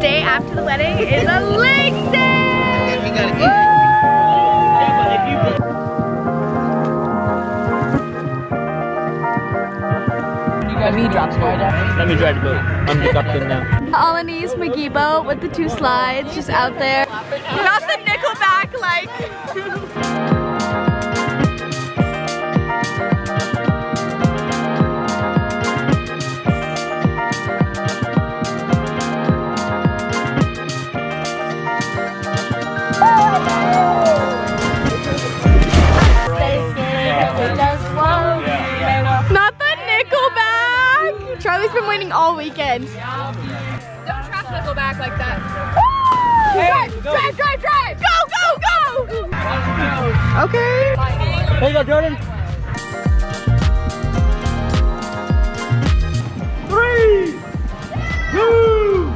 day after the wedding is a lake day! We gotta get Let me drop Let me drive the boat. I'm the captain now. Alanis McGee boat with the two slides just out there. Not the Nickelback like. Charlie's been waiting all weekend. Don't trap Nickelback like that. drive, drive, drive, drive! Go, go, go! Okay. There you go, Jordan. Three, two,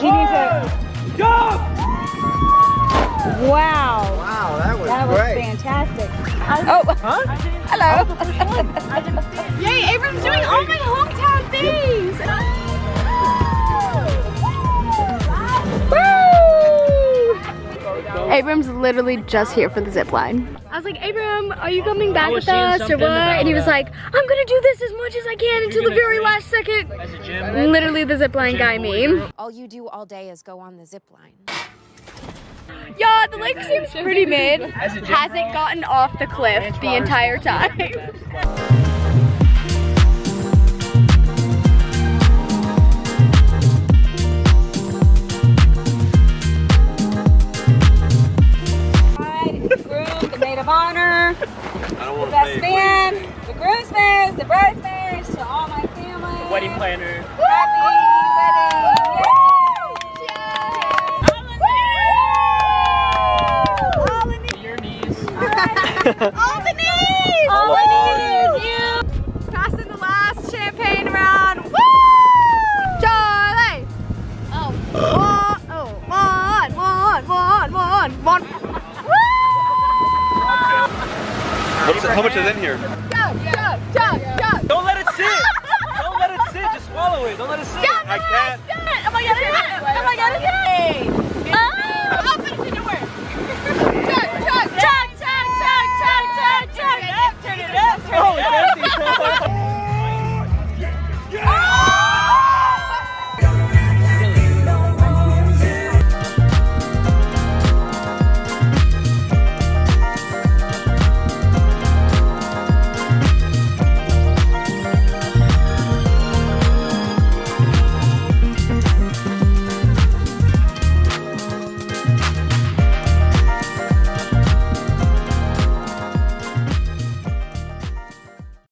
one, jump! Wow. Wow, that was That was great. fantastic. Oh, hello. Yay, Abram's doing all my Abram's literally just here for the zip line. I was like, Abram, are you coming back with us or what? And he was like, I'm gonna do this as much as I can until the very last second. As a gym. Literally the zip line guy meme. All you do all day is go on the zip line. Yeah, the lake seems pretty mid. Hasn't gotten off the cliff the entire time. honor, the best man, the groomsmen, the bridesmaids, to all my family. The Wedding planner. Happy wedding! Your knees. All the knees! All I need what's how much is in here? Jump! Jump! Jump! Don't let it sit. Don't let it sit. Just swallow it. Don't let it sit. I can't.